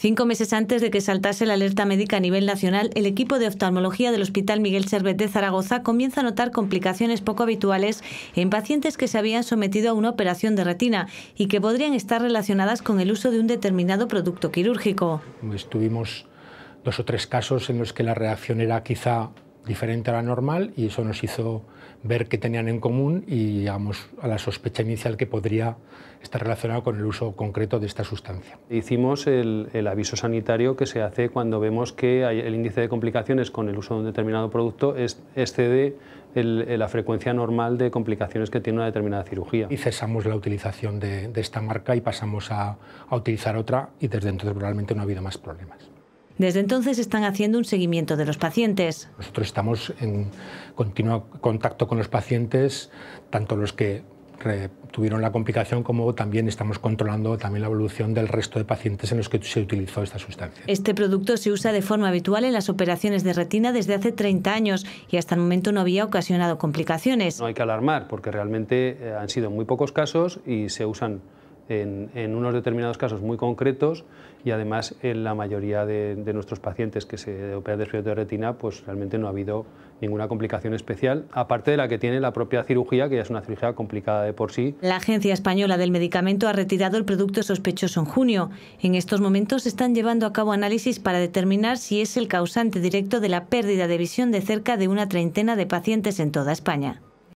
Cinco meses antes de que saltase la alerta médica a nivel nacional, el equipo de oftalmología del Hospital Miguel Servet de Zaragoza comienza a notar complicaciones poco habituales en pacientes que se habían sometido a una operación de retina y que podrían estar relacionadas con el uso de un determinado producto quirúrgico. Estuvimos dos o tres casos en los que la reacción era quizá diferente a la normal y eso nos hizo ver qué tenían en común y llegamos a la sospecha inicial que podría estar relacionado con el uso concreto de esta sustancia. Hicimos el, aviso sanitario que se hace cuando vemos que el índice de complicaciones con el uso de un determinado producto excede la frecuencia normal de complicaciones que tiene una determinada cirugía. Y cesamos la utilización de, esta marca y pasamos a, a utilizar otra y desde entonces probablemente no ha habido más problemas. Desde entonces están haciendo un seguimiento de los pacientes. Nosotros estamos en continuo contacto con los pacientes, tanto los que tuvieron la complicación como también estamos controlando también la evolución del resto de pacientes en los que se utilizó esta sustancia. Este producto se usa de forma habitual en las operaciones de retina desde hace 30 años y hasta el momento no había ocasionado complicaciones. No hay que alarmar porque realmente eh, han sido muy pocos casos y se usan en, unos determinados casos muy concretos y además en la mayoría de, nuestros pacientes que se operan desfío de retina, pues realmente no ha habido ninguna complicación especial, aparte de la que tiene la propia cirugía, que ya es una cirugía complicada de por sí. La Agencia Española del Medicamento ha retirado el producto sospechoso en junio. En estos momentos se están llevando a cabo análisis para determinar si es el causante directo de la pérdida de visión de cerca de una treintena de pacientes en toda España.